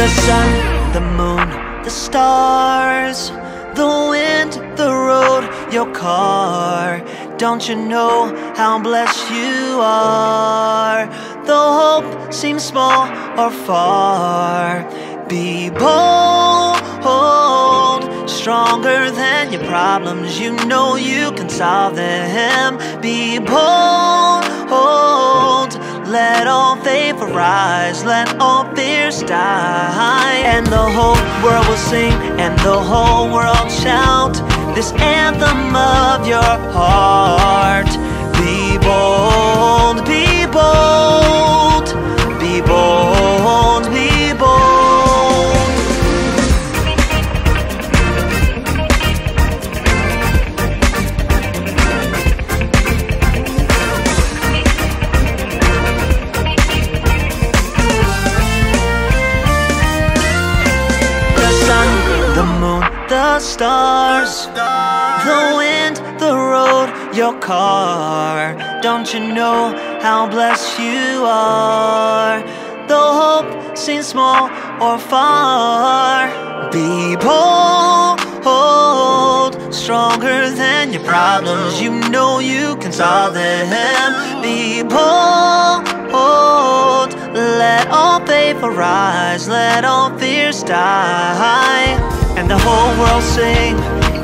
The sun, the moon, the stars, the wind, the road, your car. Don't you know how blessed you are? Though hope seems small or far, be bold, stronger than your problems. You know you can solve them. Be bold, let all faith arise, let all fears die. And the whole world will sing, and the whole world shout this anthem of your heart. Be bold, be bold, stars, the wind, the road, your car. Don't you know how blessed you are? The hope seems small or far, be bold, hold, stronger than your problems. You know you can solve them. Be bold, let all faith arise, let all fears die, the whole world sing,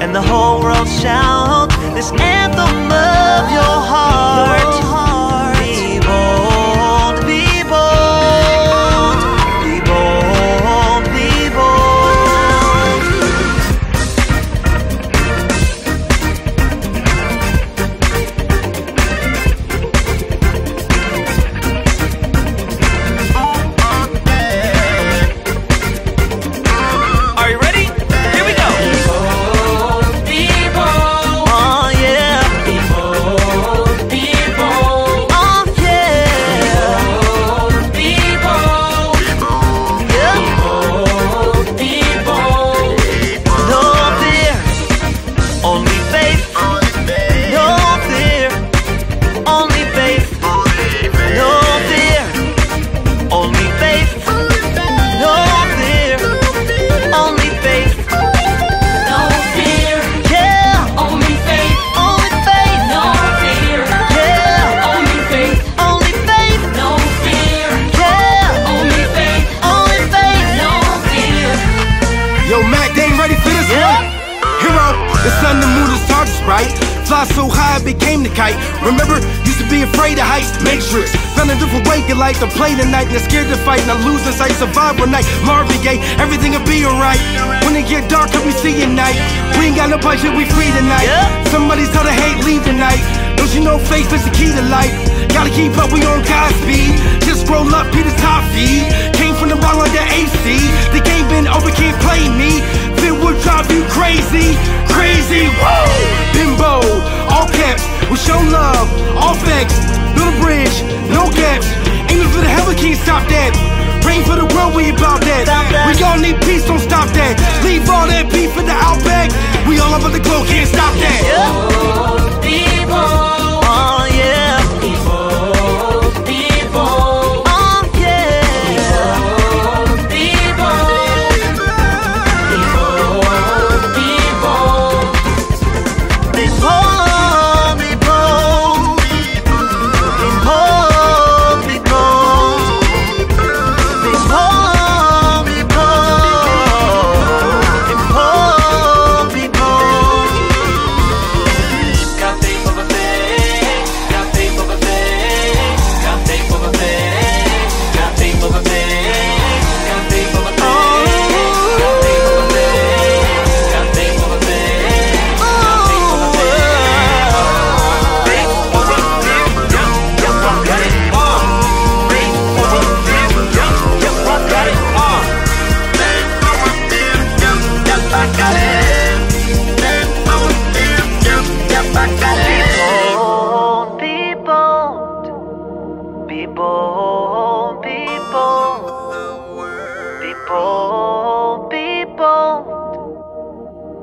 and the whole world shout this anthem of your heart. Sun, the moon, the stars, right? Fly so high, I became the kite. Remember, used to be afraid of heights. Matrix, found a different way, get like to play tonight. Not scared to fight, not lose the sight, survive one night. Marvin Gaye, everything will be alright. When it get dark, can we see at night. We ain't got no budget, we free tonight. Yeah. Somebody's tell the hate, leave tonight. Don't you know faith is the key to life? Gotta keep up, we on God's speed. Just roll up, be the top feed. Came from the bottom like the AC. The game been over, can't play me. Fit will drive you crazy, crazy. Woo! Been bold, all caps. We show love, all facts. Build a bridge, no gaps. Aiming for the hell, we can't stop that. Rain for the world, we about that. We all need peace, don't stop that. Leave all that beef in the outback. We all over the globe, can't stop that.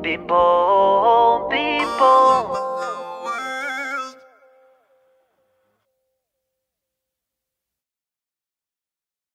people, people.